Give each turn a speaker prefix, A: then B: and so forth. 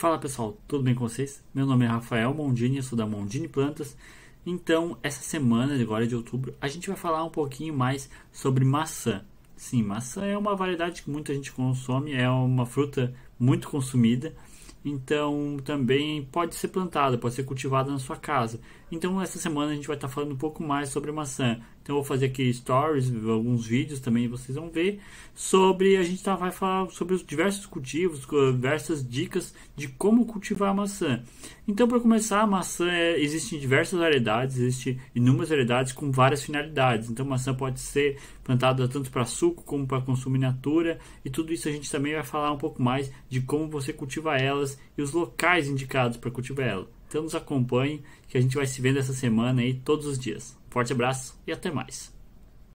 A: Fala pessoal, tudo bem com vocês? Meu nome é Rafael Mondini, sou da Mondini Plantas. Então, essa semana, agora de outubro, a gente vai falar um pouquinho mais sobre maçã. Sim, maçã é uma variedade que muita gente consome, é uma fruta muito consumida então também pode ser plantada, pode ser cultivada na sua casa. Então essa semana a gente vai estar falando um pouco mais sobre maçã. Então eu vou fazer aqui stories, alguns vídeos também vocês vão ver sobre a gente tá, vai falar sobre os diversos cultivos, diversas dicas de como cultivar a maçã. Então para começar, a maçã é, existem diversas variedades, existem inúmeras variedades com várias finalidades. Então maçã pode ser plantada tanto para suco como para consumo in natura e tudo isso a gente também vai falar um pouco mais de como você cultiva elas e os locais indicados para cultivar ela. Então nos acompanhe que a gente vai se vendo essa semana aí todos os dias. Forte abraço e até mais.